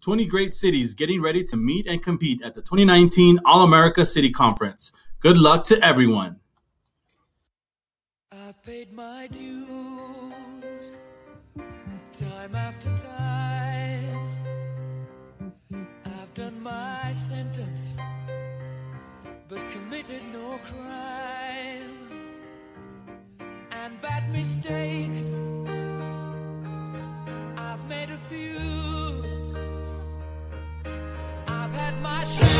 20 great cities getting ready to meet and compete at the 2019 All America City Conference. Good luck to everyone. I've paid my dues time after time. I've done my sentence, but committed no crime. And bad mistakes, my shadows